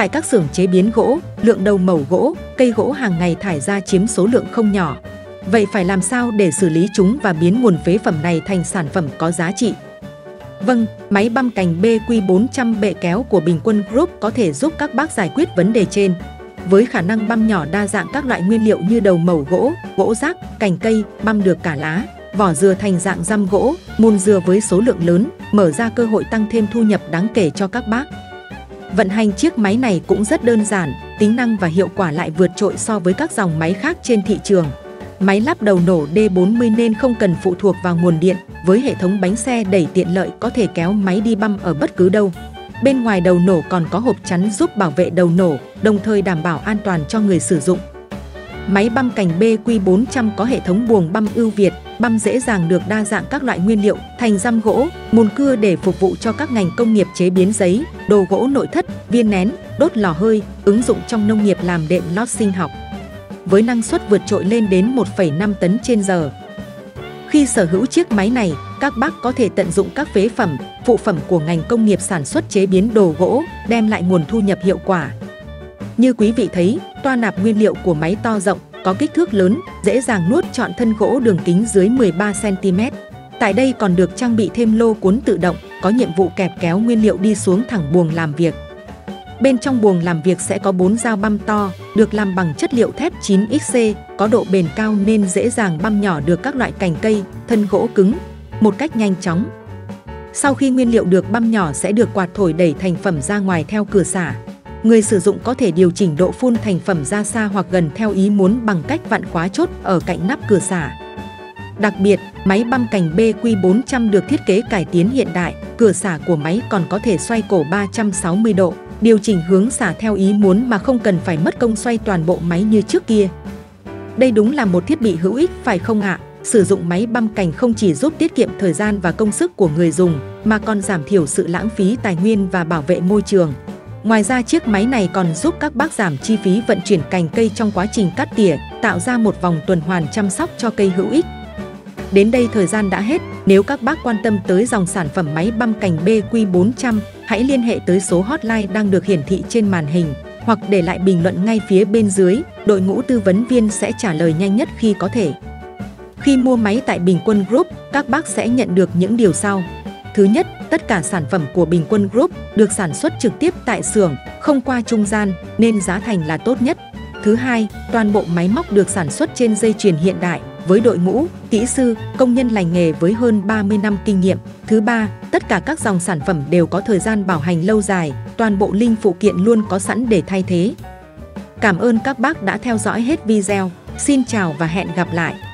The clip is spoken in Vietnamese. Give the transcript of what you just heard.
Tại các xưởng chế biến gỗ, lượng đầu mẩu gỗ, cây gỗ hàng ngày thải ra chiếm số lượng không nhỏ. Vậy phải làm sao để xử lý chúng và biến nguồn phế phẩm này thành sản phẩm có giá trị? Vâng, máy băm cành BQ400 bệ kéo của Bình Quân Group có thể giúp các bác giải quyết vấn đề trên. Với khả năng băm nhỏ đa dạng các loại nguyên liệu như đầu mẩu gỗ, gỗ rác, cành cây, băm được cả lá, vỏ dừa thành dạng răm gỗ, môn dừa với số lượng lớn, mở ra cơ hội tăng thêm thu nhập đáng kể cho các bác. Vận hành chiếc máy này cũng rất đơn giản, tính năng và hiệu quả lại vượt trội so với các dòng máy khác trên thị trường. Máy lắp đầu nổ D40 nên không cần phụ thuộc vào nguồn điện, với hệ thống bánh xe đẩy tiện lợi có thể kéo máy đi băm ở bất cứ đâu. Bên ngoài đầu nổ còn có hộp chắn giúp bảo vệ đầu nổ, đồng thời đảm bảo an toàn cho người sử dụng. Máy băm cành BQ400 có hệ thống buồng băm ưu việt, băm dễ dàng được đa dạng các loại nguyên liệu thành răm gỗ, mùn cưa để phục vụ cho các ngành công nghiệp chế biến giấy, đồ gỗ nội thất, viên nén, đốt lò hơi, ứng dụng trong nông nghiệp làm đệm lót sinh học. Với năng suất vượt trội lên đến 1,5 tấn trên giờ. Khi sở hữu chiếc máy này, các bác có thể tận dụng các phế phẩm, phụ phẩm của ngành công nghiệp sản xuất chế biến đồ gỗ, đem lại nguồn thu nhập hiệu quả. Như quý vị thấy, toa nạp nguyên liệu của máy to rộng, có kích thước lớn, dễ dàng nuốt trọn thân gỗ đường kính dưới 13cm. Tại đây còn được trang bị thêm lô cuốn tự động, có nhiệm vụ kẹp kéo nguyên liệu đi xuống thẳng buồng làm việc. Bên trong buồng làm việc sẽ có 4 dao băm to, được làm bằng chất liệu thép 9XC, có độ bền cao nên dễ dàng băm nhỏ được các loại cành cây, thân gỗ cứng, một cách nhanh chóng. Sau khi nguyên liệu được băm nhỏ sẽ được quạt thổi đẩy thành phẩm ra ngoài theo cửa xả. Người sử dụng có thể điều chỉnh độ phun thành phẩm ra xa hoặc gần theo ý muốn bằng cách vặn khóa chốt ở cạnh nắp cửa xả. Đặc biệt, máy băm cành BQ400 được thiết kế cải tiến hiện đại, cửa xả của máy còn có thể xoay cổ 360 độ, điều chỉnh hướng xả theo ý muốn mà không cần phải mất công xoay toàn bộ máy như trước kia. Đây đúng là một thiết bị hữu ích phải không ạ? Sử dụng máy băm cành không chỉ giúp tiết kiệm thời gian và công sức của người dùng, mà còn giảm thiểu sự lãng phí tài nguyên và bảo vệ môi trường. Ngoài ra chiếc máy này còn giúp các bác giảm chi phí vận chuyển cành cây trong quá trình cắt tỉa, tạo ra một vòng tuần hoàn chăm sóc cho cây hữu ích. Đến đây thời gian đã hết, nếu các bác quan tâm tới dòng sản phẩm máy băm cành BQ400, hãy liên hệ tới số hotline đang được hiển thị trên màn hình hoặc để lại bình luận ngay phía bên dưới, đội ngũ tư vấn viên sẽ trả lời nhanh nhất khi có thể. Khi mua máy tại Bình Quân Group, các bác sẽ nhận được những điều sau. Thứ nhất, tất cả sản phẩm của Bình Quân Group được sản xuất trực tiếp tại xưởng, không qua trung gian nên giá thành là tốt nhất. Thứ hai, toàn bộ máy móc được sản xuất trên dây chuyền hiện đại với đội ngũ, kỹ sư, công nhân lành nghề với hơn 30 năm kinh nghiệm. Thứ ba, tất cả các dòng sản phẩm đều có thời gian bảo hành lâu dài, toàn bộ linh phụ kiện luôn có sẵn để thay thế. Cảm ơn các bác đã theo dõi hết video. Xin chào và hẹn gặp lại!